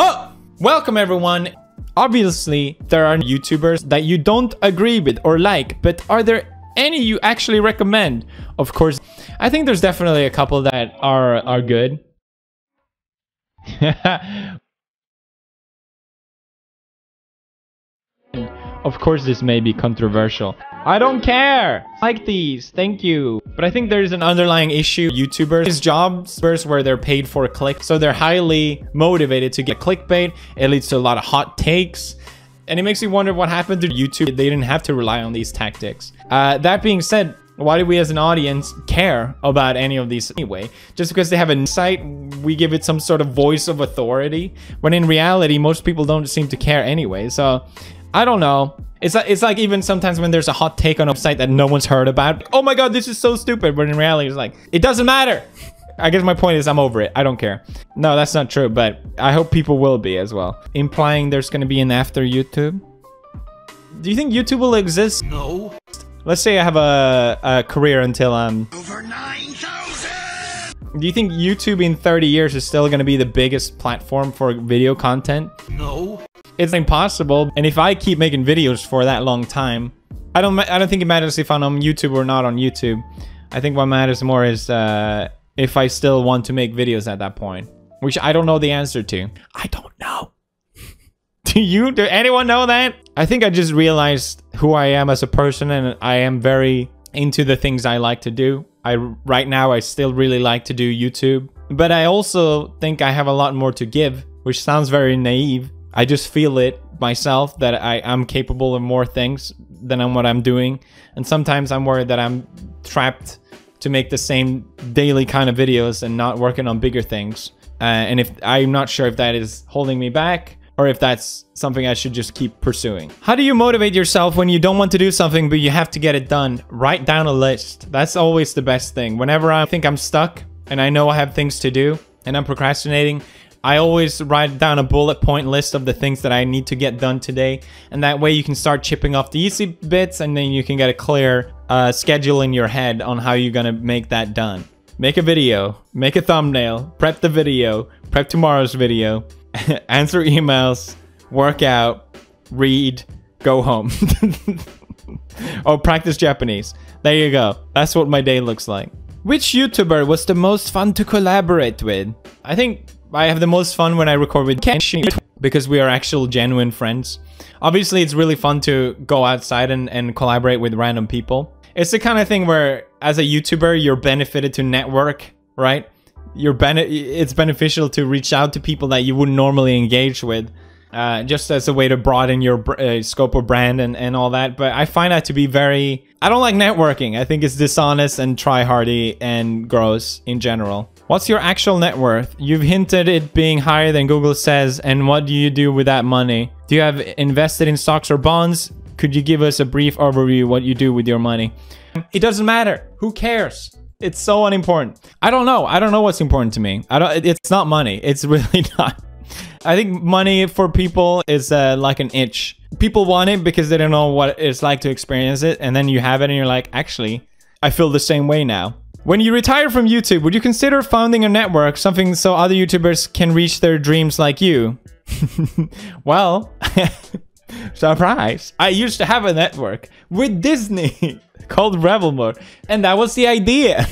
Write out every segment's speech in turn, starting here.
Oh! Welcome everyone. Obviously, there are YouTubers that you don't agree with or like, but are there any you actually recommend? Of course, I think there's definitely a couple that are are good. of course, this may be controversial. I don't care. Like these, thank you. But I think there's an underlying issue. YouTubers jobs where they're paid for click, so they're highly motivated to get clickbait. It leads to a lot of hot takes. And it makes me wonder what happened to YouTube. They didn't have to rely on these tactics. Uh, that being said, why do we as an audience care about any of these anyway? Just because they have site, we give it some sort of voice of authority, when in reality, most people don't seem to care anyway. So, I don't know. It's like, it's like even sometimes when there's a hot take on a site that no one's heard about. Oh my god, this is so stupid. But in reality, it's like, it doesn't matter. I guess my point is I'm over it. I don't care. No, that's not true, but I hope people will be as well. Implying there's going to be an after YouTube. Do you think YouTube will exist? No. Let's say I have a, a career until I'm... Over 9,000! Do you think YouTube in 30 years is still going to be the biggest platform for video content? No. It's impossible. And if I keep making videos for that long time, I don't I don't think it matters if I'm on YouTube or not on YouTube. I think what matters more is uh, if I still want to make videos at that point, which I don't know the answer to. I don't know. do you? Do anyone know that? I think I just realized who I am as a person and I am very into the things I like to do. I right now I still really like to do YouTube, but I also think I have a lot more to give, which sounds very naive. I just feel it myself that I am capable of more things than I'm what I'm doing, and sometimes I'm worried that I'm trapped to make the same daily kind of videos and not working on bigger things. Uh, and if I'm not sure if that is holding me back or if that's something I should just keep pursuing. How do you motivate yourself when you don't want to do something but you have to get it done? Write down a list. That's always the best thing. Whenever I think I'm stuck and I know I have things to do and I'm procrastinating, I always write down a bullet point list of the things that I need to get done today. And that way you can start chipping off the easy bits and then you can get a clear uh, schedule in your head on how you're gonna make that done. Make a video, make a thumbnail, prep the video, prep tomorrow's video, answer emails, work out, read, go home. oh, practice Japanese. There you go. That's what my day looks like. Which YouTuber was the most fun to collaborate with? I think I have the most fun when I record with Kenshin because we are actual genuine friends. Obviously, it's really fun to go outside and, and collaborate with random people. It's the kind of thing where, as a YouTuber, you're benefited to network, right? You're bene it's beneficial to reach out to people that you wouldn't normally engage with, uh, just as a way to broaden your uh, scope of brand and, and all that. But I find that to be very... I don't like networking. I think it's dishonest and try-hardy and gross in general. What's your actual net worth? You've hinted it being higher than Google says, and what do you do with that money? Do you have invested in stocks or bonds? Could you give us a brief overview what you do with your money? It doesn't matter. Who cares? It's so unimportant. I don't know. I don't know what's important to me. I don't. It's not money. It's really not. I think money for people is uh, like an itch. People want it because they don't know what it's like to experience it, and then you have it, and you're like, actually, I feel the same way now. When you retire from YouTube, would you consider founding a network, something so other YouTubers can reach their dreams like you? well, surprise. I used to have a network with Disney called Mode, and that was the idea.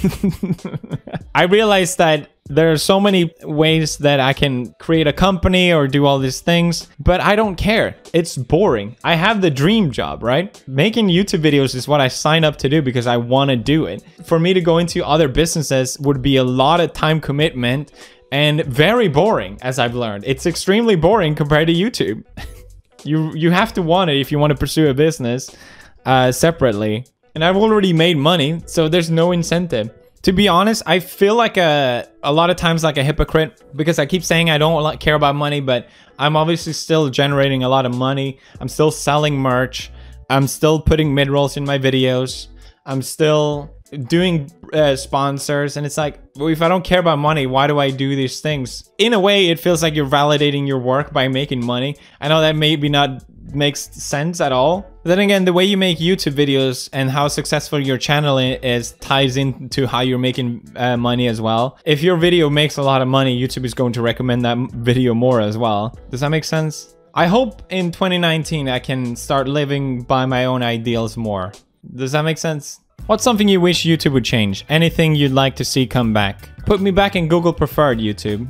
I realized that there are so many ways that I can create a company or do all these things, but I don't care. It's boring. I have the dream job, right? Making YouTube videos is what I sign up to do because I want to do it. For me to go into other businesses would be a lot of time commitment and very boring, as I've learned. It's extremely boring compared to YouTube. you you have to want it if you want to pursue a business uh, separately. And I've already made money, so there's no incentive. To be honest, I feel like a a lot of times like a hypocrite because I keep saying I don't care about money, but I'm obviously still generating a lot of money. I'm still selling merch. I'm still putting mid-rolls in my videos. I'm still doing uh, sponsors and it's like if i don't care about money why do i do these things in a way it feels like you're validating your work by making money i know that maybe not makes sense at all Then again, the way you make YouTube videos and how successful your channel is ties into how you're making uh, money as well. If your video makes a lot of money, YouTube is going to recommend that video more as well. Does that make sense? I hope in 2019 I can start living by my own ideals more. Does that make sense? What's something you wish YouTube would change? Anything you'd like to see come back? Put me back in Google Preferred, YouTube.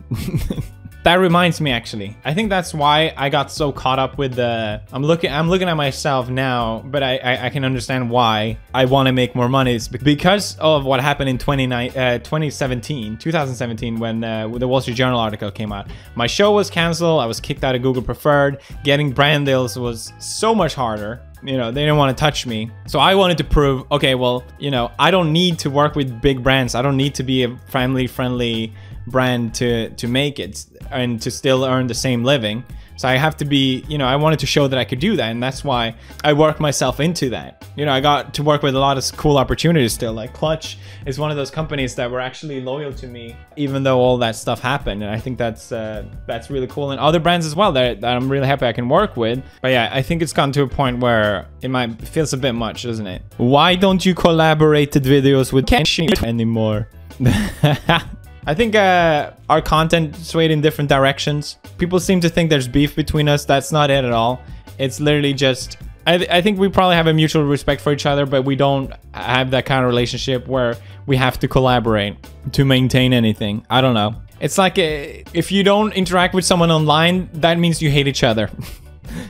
that reminds me actually. I think that's why i got so caught up with the i'm looking i'm looking at myself now but i i, I can understand why i want to make more money. It's because of what happened in 29 uh, 2017 2017 when uh, the wall street journal article came out. My show was canceled. I was kicked out of google preferred. Getting brand deals was so much harder. You know, they didn't want to touch me. So I wanted to prove, okay, well, you know, I don't need to work with big brands. I don't need to be a family friendly brand to to make it and to still earn the same living. So I have to be, you know, I wanted to show that I could do that, and that's why I worked myself into that. You know, I got to work with a lot of cool opportunities still. Like Clutch is one of those companies that were actually loyal to me, even though all that stuff happened. And I think that's uh, that's really cool. And other brands as well that, that I'm really happy I can work with. But yeah, I think it's gotten to a point where it might feels a bit much, doesn't it? Why don't you collaborated videos with Kenshi anymore? I think uh, our content swayed in different directions. People seem to think there's beef between us. That's not it at all. It's literally just... I, th I think we probably have a mutual respect for each other, but we don't have that kind of relationship where we have to collaborate to maintain anything. I don't know. It's like uh, if you don't interact with someone online, that means you hate each other.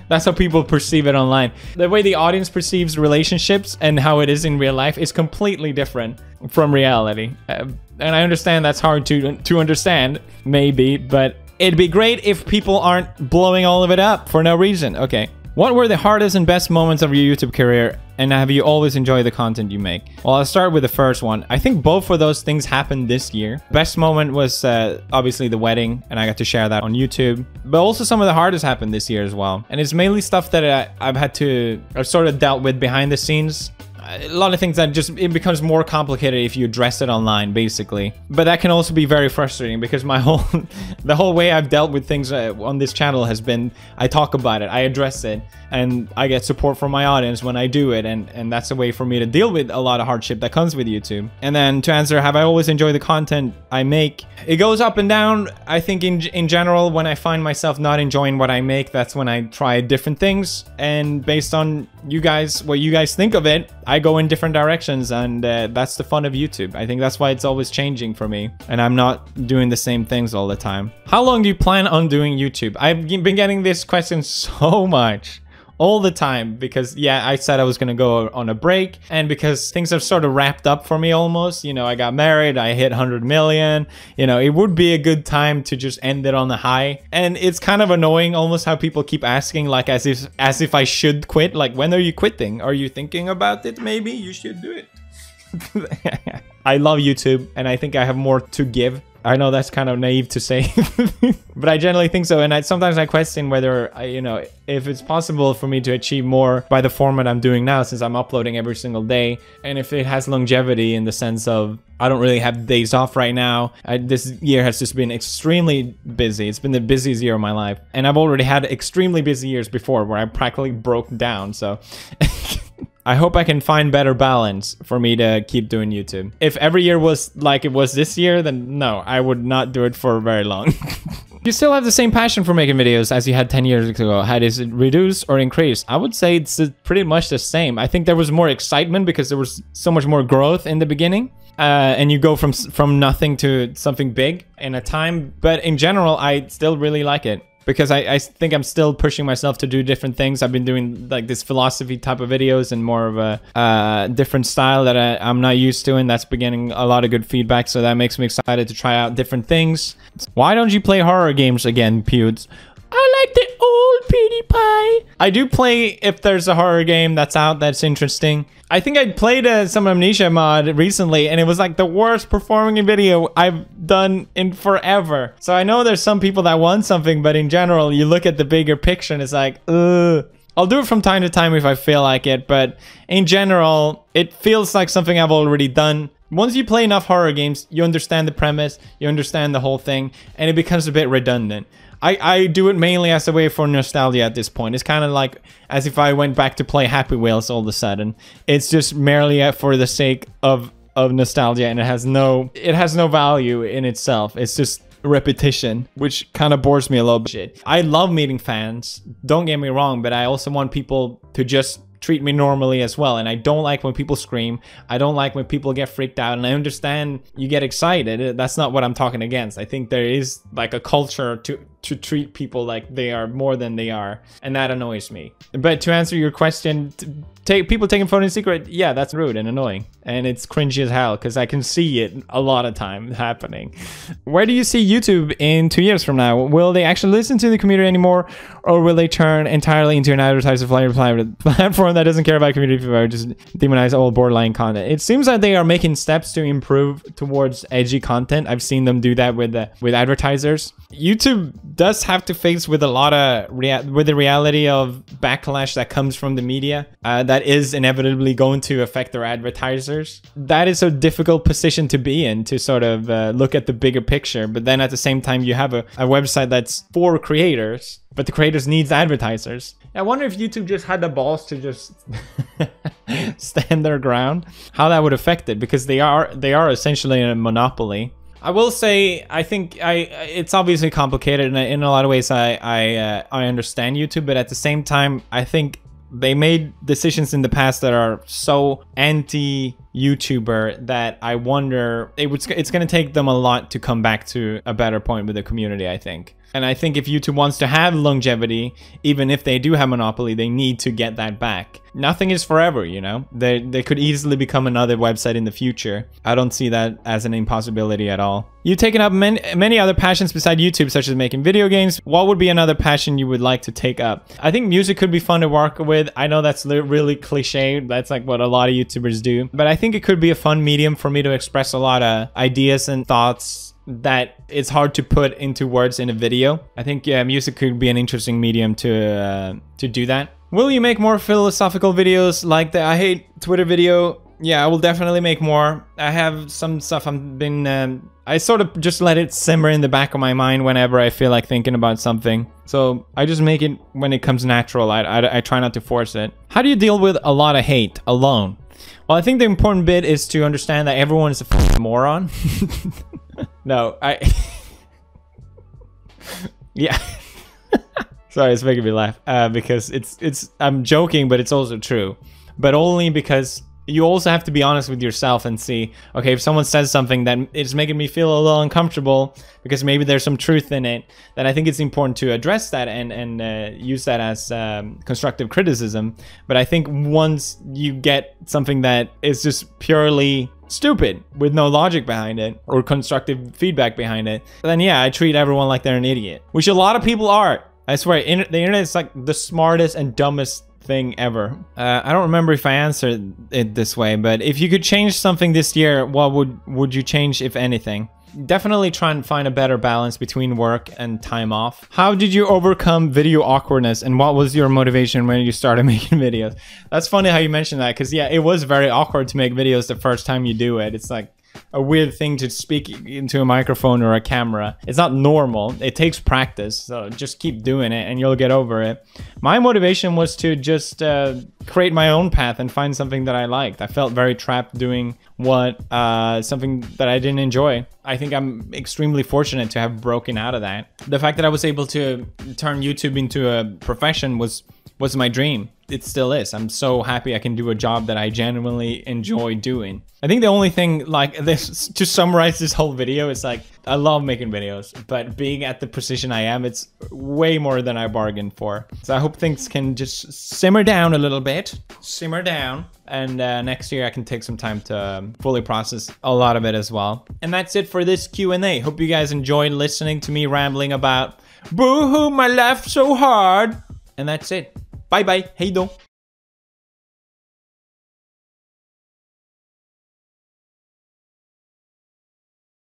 That's how people perceive it online. The way the audience perceives relationships and how it is in real life is completely different from reality. Uh, and I understand that's hard to to understand, maybe, but it'd be great if people aren't blowing all of it up for no reason. Okay. What were the hardest and best moments of your YouTube career and have you always enjoyed the content you make? Well, I'll start with the first one. I think both of those things happened this year. Best moment was uh, obviously the wedding and I got to share that on YouTube. But also some of the hardest happened this year as well. And it's mainly stuff that I, I've had to, I've sort of dealt with behind the scenes a lot of things that just it becomes more complicated if you address it online basically. But that can also be very frustrating because my whole the whole way i've dealt with things uh, on this channel has been i talk about it i address it and i get support from my audience when i do it and and that's a way for me to deal with a lot of hardship that comes with youtube. And then to answer have i always enjoyed the content i make? It goes up and down. I think in in general when i find myself not enjoying what i make that's when i try different things. And based on you guys what you guys think of it i go in different directions and uh, that's the fun of youtube. I think that's why it's always changing for me and i'm not doing the same things all the time. How long do you plan on doing youtube? I've been getting this question so much all the time because yeah i said i was gonna go on a break. And because things have sort of wrapped up for me almost you know i got married i hit 100 million you know it would be a good time to just end it on a high. And it's kind of annoying almost how people keep asking like as if as if i should quit. Like when are you quitting? Are you thinking about it? Maybe you should do it. I love YouTube and I think I have more to give I know that's kind of naive to say, but I generally think so. And I, sometimes I question whether, I, you know, if it's possible for me to achieve more by the format I'm doing now, since I'm uploading every single day, and if it has longevity in the sense of I don't really have days off right now. I, this year has just been extremely busy. It's been the busiest year of my life, and I've already had extremely busy years before where I practically broke down. So. I hope I can find better balance for me to keep doing YouTube. If every year was like it was this year, then no, I would not do it for very long. you still have the same passion for making videos as you had 10 years ago. Had it reduced or increased? I would say it's pretty much the same. I think there was more excitement because there was so much more growth in the beginning. Uh, and you go from from nothing to something big in a time. But in general, I still really like it because I, I think I'm still pushing myself to do different things. I've been doing like this philosophy type of videos and more of a uh, different style that I, I'm not used to, and that's getting a lot of good feedback. So that makes me excited to try out different things. Why don't you play horror games again, Pewds? I like the old PewDiePie. I do play if there's a horror game that's out that's interesting. I think I played uh, some Amnesia mod recently, and it was like the worst performing video I've done in forever. So I know there's some people that want something, but in general, you look at the bigger picture and it's like, ugh. I'll do it from time to time if I feel like it, but in general, it feels like something I've already done. Once you play enough horror games, you understand the premise, you understand the whole thing, and it becomes a bit redundant. I, I do it mainly as a way for nostalgia at this point. It's kind of like as if I went back to play Happy Wheels all of a sudden. It's just merely for the sake of of nostalgia and it has no it has no value in itself. It's just repetition, which kind of bores me a little bit. I love meeting fans, don't get me wrong, but I also want people to just treat me normally as well. And I don't like when people scream. I don't like when people get freaked out. And I understand you get excited. That's not what I'm talking against. I think there is like a culture to to treat people like they are more than they are, and that annoys me. But to answer your question, take people taking photos in secret, yeah, that's rude and annoying, and it's cringy as hell because I can see it a lot of time happening. Where do you see YouTube in two years from now? Will they actually listen to the community anymore, or will they turn entirely into an advertiser flyer platform that doesn't care about community feedback, just demonize all borderline content? It seems like they are making steps to improve towards edgy content. I've seen them do that with the, with advertisers. YouTube does have to face with a lot of with the reality of backlash that comes from the media uh, that is inevitably going to affect their advertisers. That is a difficult position to be in to sort of uh, look at the bigger picture. But then at the same time, you have a, a website that's for creators, but the creators needs advertisers. I wonder if YouTube just had the balls to just stand their ground, how that would affect it because they are they are essentially a monopoly. I will say, I think I it's obviously complicated, and in a lot of ways, I I uh, I understand YouTube, but at the same time, I think they made decisions in the past that are so anti YouTuber that I wonder it was it's going to take them a lot to come back to a better point with the community. I think. And I think if YouTube wants to have longevity, even if they do have monopoly, they need to get that back. Nothing is forever, you know? They, they could easily become another website in the future. I don't see that as an impossibility at all. You've taken up many, many other passions beside YouTube, such as making video games. What would be another passion you would like to take up? I think music could be fun to work with. I know that's really cliche. That's like what a lot of YouTubers do. But I think it could be a fun medium for me to express a lot of ideas and thoughts that it's hard to put into words in a video. I think yeah, music could be an interesting medium to uh, to do that. Will you make more philosophical videos like the I hate Twitter video? Yeah, I will definitely make more. I have some stuff I've been um, I sort of just let it simmer in the back of my mind whenever I feel like thinking about something. So I just make it when it comes natural. I, I, I try not to force it. How do you deal with a lot of hate alone? Well, I think the important bit is to understand that everyone is a moron. no, I... yeah. Sorry, it's making me laugh uh, because it's it's I'm joking, but it's also true, but only because you also have to be honest with yourself and see, okay, if someone says something that is making me feel a little uncomfortable because maybe there's some truth in it, then I think it's important to address that and, and uh, use that as um, constructive criticism. But I think once you get something that is just purely stupid with no logic behind it or constructive feedback behind it, then yeah, I treat everyone like they're an idiot, which a lot of people are. I swear, the internet is like the smartest and dumbest thing ever. Uh, I don't remember if I answered it this way, but if you could change something this year, what would would you change if anything? Definitely try and find a better balance between work and time off. How did you overcome video awkwardness and what was your motivation when you started making videos? That's funny how you mentioned that because yeah, it was very awkward to make videos the first time you do it. It's like a weird thing to speak into a microphone or a camera. It's not normal. It takes practice. So just keep doing it and you'll get over it. My motivation was to just uh, create my own path and find something that I liked. I felt very trapped doing what uh, something that I didn't enjoy. I think I'm extremely fortunate to have broken out of that. The fact that I was able to turn YouTube into a profession was was my dream it still is. I'm so happy I can do a job that I genuinely enjoy doing. I think the only thing like this to summarize this whole video is like I love making videos, but being at the position I am, it's way more than I bargained for. So I hope things can just simmer down a little bit, simmer down, and uh, next year I can take some time to um, fully process a lot of it as well. And that's it for this Q&A. Hope you guys enjoyed listening to me rambling about boo-hoo, my laugh so hard. And that's it. Bye bye, hej då!